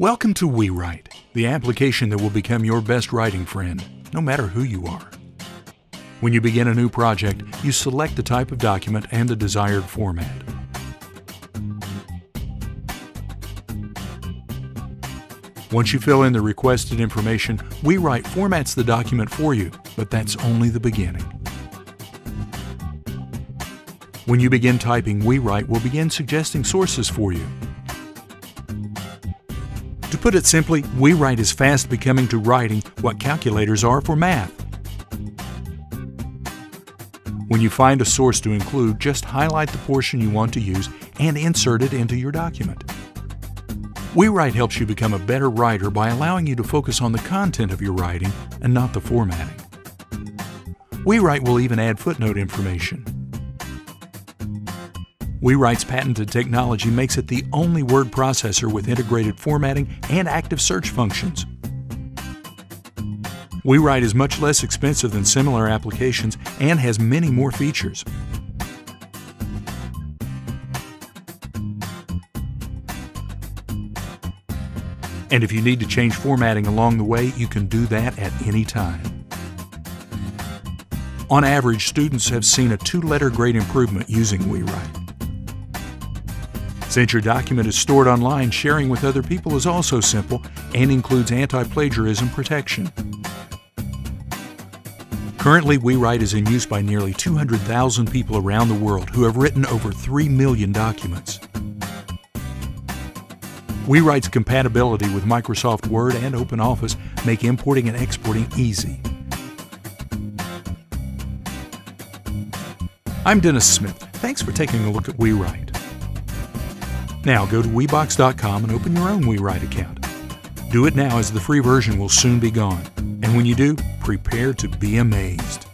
Welcome to OuiWrite, the application that will become your best writing friend, no matter who you are. When you begin a new project, you select the type of document and the desired format. Once you fill in the requested information, OuiWrite formats the document for you, but that's only the beginning. When you begin typing, OuiWrite will begin suggesting sources for you. To put it simply, OuiWrite is fast becoming to writing what calculators are for math. When you find a source to include, just highlight the portion you want to use and insert it into your document. OuiWrite helps you become a better writer by allowing you to focus on the content of your writing and not the formatting. OuiWrite will even add footnote information. OuiWrite's patented technology makes it the only word processor with integrated formatting and active search functions. OuiWrite is much less expensive than similar applications and has many more features. And if you need to change formatting along the way, you can do that at any time. On average, students have seen a two-letter grade improvement using OuiWrite. Since your document is stored online, sharing with other people is also simple and includes anti-plagiarism protection. Currently, OuiWrite is in use by nearly 200,000 people around the world who have written over 3 million documents. OuiWrite's compatibility with Microsoft Word and OpenOffice make importing and exporting easy. I'm Dennis Smith. Thanks for taking a look at OuiWrite. Now go to Webox.com and open your own OuiWrite account. Do it now as the free version will soon be gone. And when you do, prepare to be amazed.